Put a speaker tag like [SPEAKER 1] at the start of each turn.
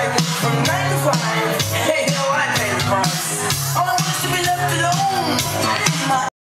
[SPEAKER 1] I'm from night.